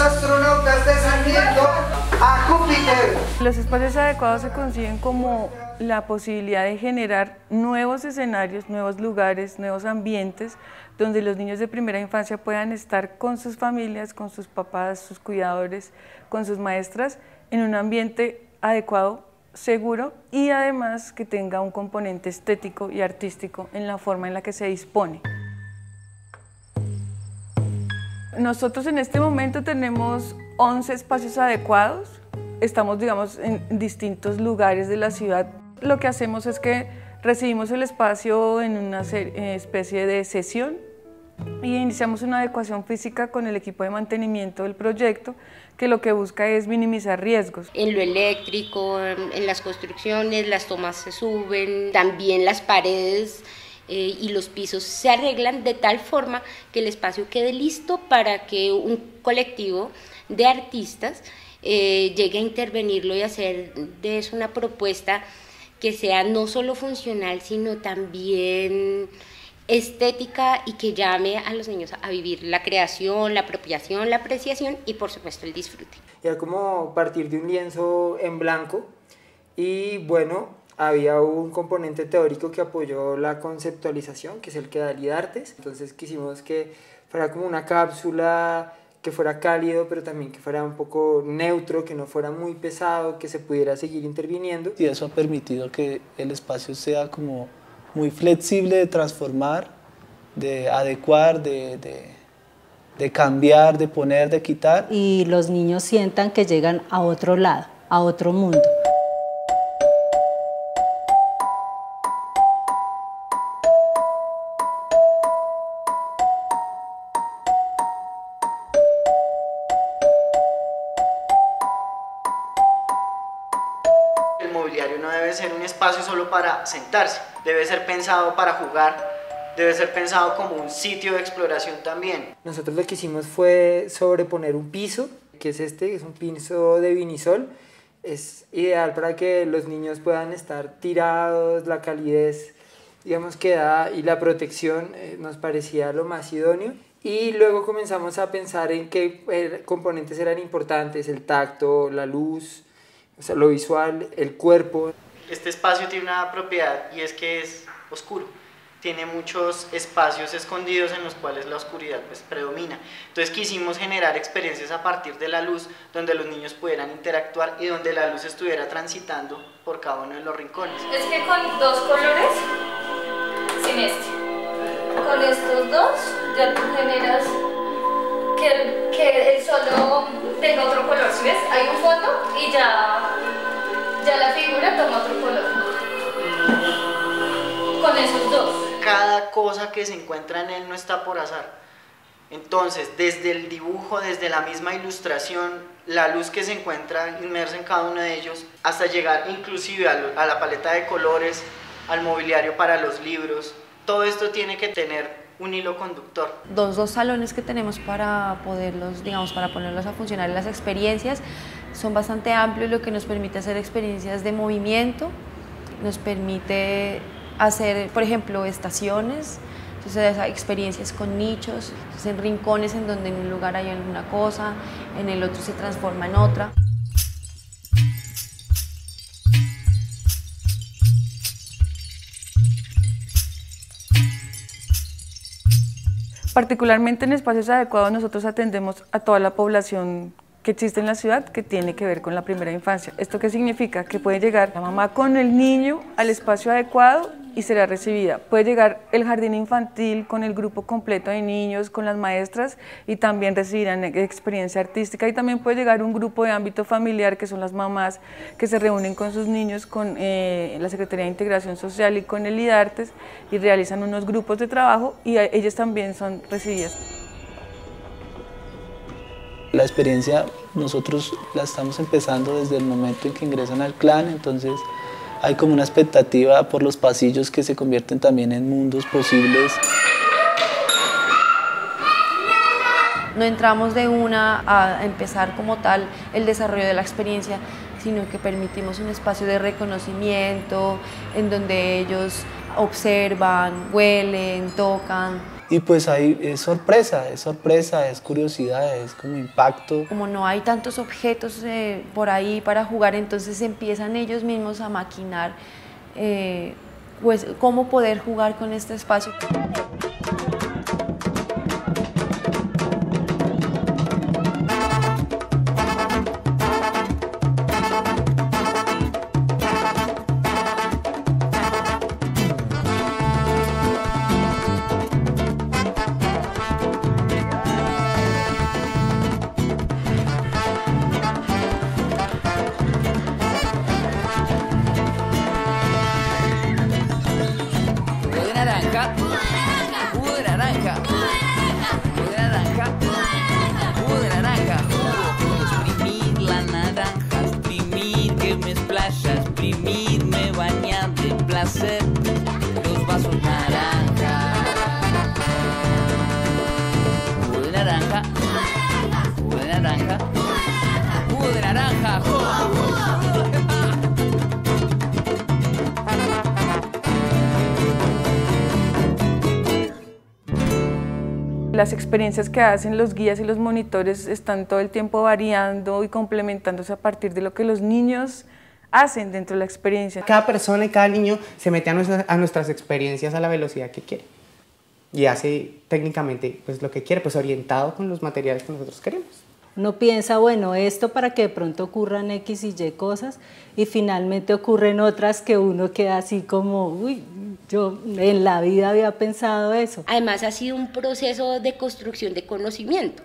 astronautas. Los espacios adecuados se conciben como la posibilidad de generar nuevos escenarios, nuevos lugares, nuevos ambientes, donde los niños de primera infancia puedan estar con sus familias, con sus papás, sus cuidadores, con sus maestras, en un ambiente adecuado, seguro y además que tenga un componente estético y artístico en la forma en la que se dispone. Nosotros en este momento tenemos 11 espacios adecuados, estamos digamos en distintos lugares de la ciudad lo que hacemos es que recibimos el espacio en una eh, especie de sesión y iniciamos una adecuación física con el equipo de mantenimiento del proyecto que lo que busca es minimizar riesgos. En lo eléctrico, en las construcciones, las tomas se suben, también las paredes eh, y los pisos se arreglan de tal forma que el espacio quede listo para que un colectivo de artistas eh, llegue a intervenirlo y hacer de eso una propuesta que sea no solo funcional, sino también estética y que llame a los niños a vivir la creación, la apropiación, la apreciación y por supuesto el disfrute. Era como partir de un lienzo en blanco y bueno, había un componente teórico que apoyó la conceptualización, que es el que da el Artes. Entonces quisimos que fuera como una cápsula que fuera cálido, pero también que fuera un poco neutro, que no fuera muy pesado, que se pudiera seguir interviniendo. Y eso ha permitido que el espacio sea como muy flexible de transformar, de adecuar, de, de, de cambiar, de poner, de quitar. Y los niños sientan que llegan a otro lado, a otro mundo. Ser un espacio solo para sentarse, debe ser pensado para jugar, debe ser pensado como un sitio de exploración también. Nosotros lo que hicimos fue sobreponer un piso, que es este, es un piso de vinisol. Es ideal para que los niños puedan estar tirados, la calidez, digamos que da, y la protección eh, nos parecía lo más idóneo. Y luego comenzamos a pensar en qué eh, componentes eran importantes, el tacto, la luz, o sea, lo visual, el cuerpo este espacio tiene una propiedad y es que es oscuro. Tiene muchos espacios escondidos en los cuales la oscuridad pues, predomina. Entonces quisimos generar experiencias a partir de la luz donde los niños pudieran interactuar y donde la luz estuviera transitando por cada uno de los rincones. Es que con dos colores, sin este, con estos dos ya tú generas que el, que el solo tenga otro color. Si ves, hay un fondo y ya ya la figura toma otro color. Con esos dos. Cada cosa que se encuentra en él no está por azar. Entonces, desde el dibujo, desde la misma ilustración, la luz que se encuentra inmersa en cada uno de ellos, hasta llegar inclusive a, la paleta de colores, al mobiliario para los libros, todo esto tiene que tener un hilo conductor. Dos, dos salones que tenemos para poderlos, digamos, para ponerlos a funcionar en las experiencias son bastante amplios, lo que nos permite hacer experiencias de movimiento, nos permite hacer, por ejemplo, estaciones, entonces experiencias con nichos, en rincones en donde en un lugar hay alguna cosa, en el otro se transforma en otra. Particularmente en espacios adecuados nosotros atendemos a toda la población que existe en la ciudad que tiene que ver con la primera infancia. ¿Esto qué significa? Que puede llegar la mamá con el niño al espacio adecuado y será recibida. Puede llegar el jardín infantil con el grupo completo de niños, con las maestras y también recibirán experiencia artística y también puede llegar un grupo de ámbito familiar que son las mamás que se reúnen con sus niños con eh, la Secretaría de Integración Social y con el IDARTES y realizan unos grupos de trabajo y ellas también son recibidas. La experiencia nosotros la estamos empezando desde el momento en que ingresan al clan, entonces hay como una expectativa por los pasillos que se convierten también en mundos posibles. No entramos de una a empezar como tal el desarrollo de la experiencia, sino que permitimos un espacio de reconocimiento en donde ellos observan, huelen, tocan, Y pues ahí es sorpresa, es sorpresa, es curiosidad, es como impacto. Como no hay tantos objetos eh, por ahí para jugar, entonces empiezan ellos mismos a maquinar eh, pues, cómo poder jugar con este espacio. Naranja. Jugo de naranja. Jugo de naranja. Jugo de naranja. Jugo. Exprimir la naranja. Exprimir que me esplacha. Exprimir me baña de placer. Las experiencias que hacen los guías y los monitores están todo el tiempo variando y complementándose a partir de lo que los niños hacen dentro de la experiencia. Cada persona y cada niño se mete a nuestras, a nuestras experiencias a la velocidad que quiere y hace técnicamente pues, lo que quiere, pues orientado con los materiales que nosotros queremos. Uno piensa, bueno, esto para que de pronto ocurran X y Y cosas y finalmente ocurren otras que uno queda así como, uy, yo en la vida había pensado eso. Además ha sido un proceso de construcción de conocimiento,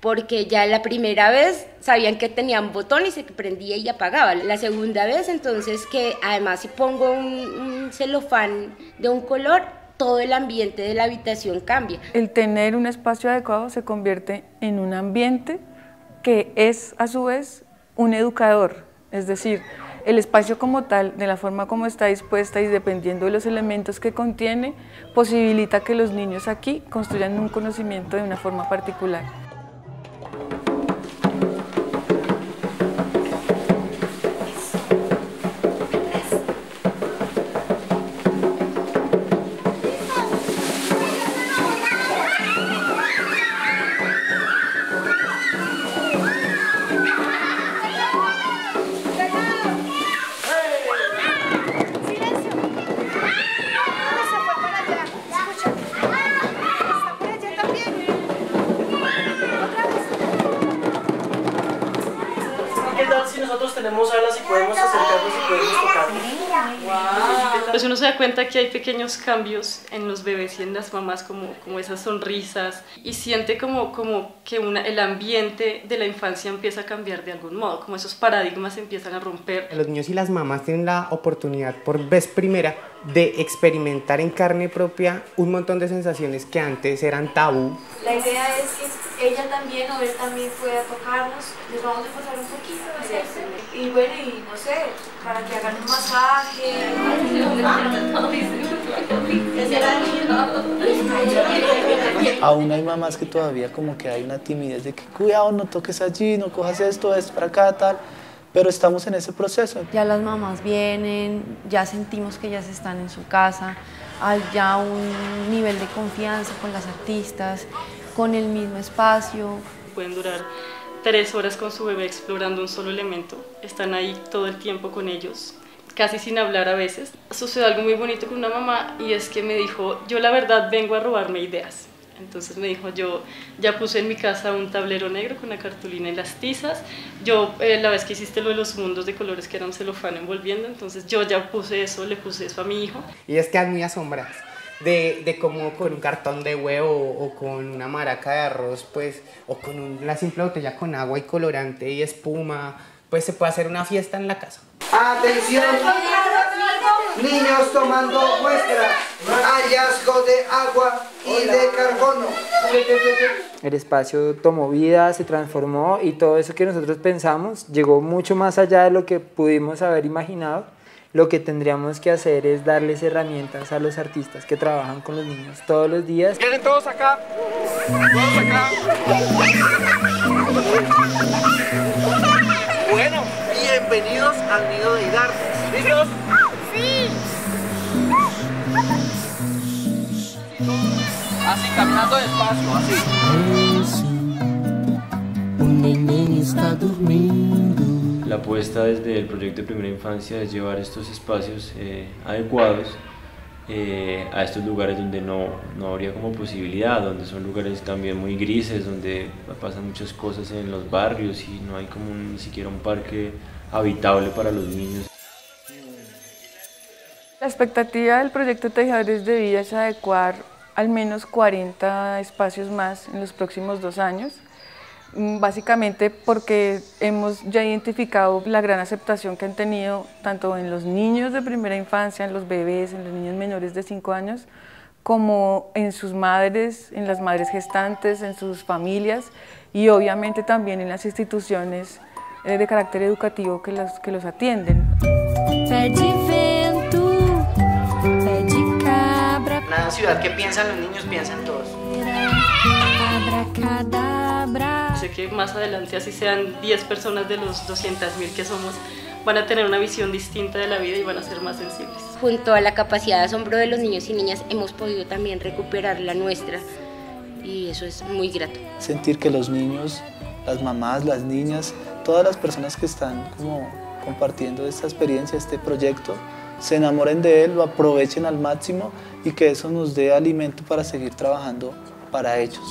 porque ya la primera vez sabían que tenían botón y se prendía y apagaba. La segunda vez entonces que además si pongo un, un celofán de un color, todo el ambiente de la habitación cambia. El tener un espacio adecuado se convierte en un ambiente que es a su vez un educador, es decir, el espacio como tal, de la forma como está dispuesta y dependiendo de los elementos que contiene, posibilita que los niños aquí construyan un conocimiento de una forma particular. Uno se da cuenta que hay pequeños cambios en los bebés y en las mamás, como, como esas sonrisas, y siente como, como que una, el ambiente de la infancia empieza a cambiar de algún modo, como esos paradigmas empiezan a romper. Los niños y las mamás tienen la oportunidad por vez primera de experimentar en carne propia un montón de sensaciones que antes eran tabú. La idea es que ella también o él también pueda tocarnos. Les vamos a pasar un poquito. Y bueno, y no sé, para que hagan un masaje. Aún hay mamás que todavía como que hay una timidez de que cuidado, no toques allí, no cojas esto, es para acá, tal. Pero estamos en ese proceso. Ya las mamás vienen, ya sentimos que ellas están en su casa, hay ya un nivel de confianza con las artistas, con el mismo espacio. Pueden durar tres horas con su bebé explorando un solo elemento, están ahí todo el tiempo con ellos, casi sin hablar a veces. Sucedió algo muy bonito con una mamá y es que me dijo, yo la verdad vengo a robarme ideas. Entonces me dijo, yo ya puse en mi casa un tablero negro con la cartulina y las tizas. Yo, eh, la vez que hiciste lo de los mundos de colores que era un celofán envolviendo, entonces yo ya puse eso, le puse eso a mi hijo. Y es que muy asombradas de, de cómo con un cartón de huevo o con una maraca de arroz, pues, o con una simple botella con agua y colorante y espuma, pues se puede hacer una fiesta en la casa. Atención, niños tomando muestras, hallazgo de agua y de carbono. El espacio tomó vida, se transformó y todo eso que nosotros pensamos llegó mucho más allá de lo que pudimos haber imaginado. Lo que tendríamos que hacer es darles herramientas a los artistas que trabajan con los niños todos los días. ¿Quieren todos acá? Todos acá. Bueno, bienvenidos al nido de Hidarte. ¿Listos? Sí. Así, caminando despacio, así. Un neném está dormindo. La apuesta desde el proyecto de primera infancia es llevar estos espacios eh, adecuados eh, a estos lugares donde no, no habría como posibilidad, donde son lugares también muy grises, donde pasan muchas cosas en los barrios y no hay como un- ni siquiera un parque habitable para los niños. La expectativa del proyecto Tejedores de Vida es adecuar al menos 40 espacios más en los próximos dos años, básicamente porque hemos ya identificado la gran aceptación que han tenido tanto en los niños de primera infancia, en los bebés, en los niños menores de 5 años, como en sus madres, en las madres gestantes, en sus familias y obviamente también en las instituciones eh, de carácter educativo que los, que los atienden. Una ciudad que piensan los niños, piensan todos. Que más adelante, así sean 10 personas de los 200.000 que somos, van a tener una visión distinta de la vida y van a ser más sensibles. Junto a la capacidad de asombro de los niños y niñas hemos podido también recuperar la nuestra y eso es muy grato. sentir que los niños, las mamás, las niñas, todas las personas que están como compartiendo esta experiencia, este proyecto, se enamoren de él, lo aprovechen al máximo y que eso nos dé alimento para seguir trabajando para ellos.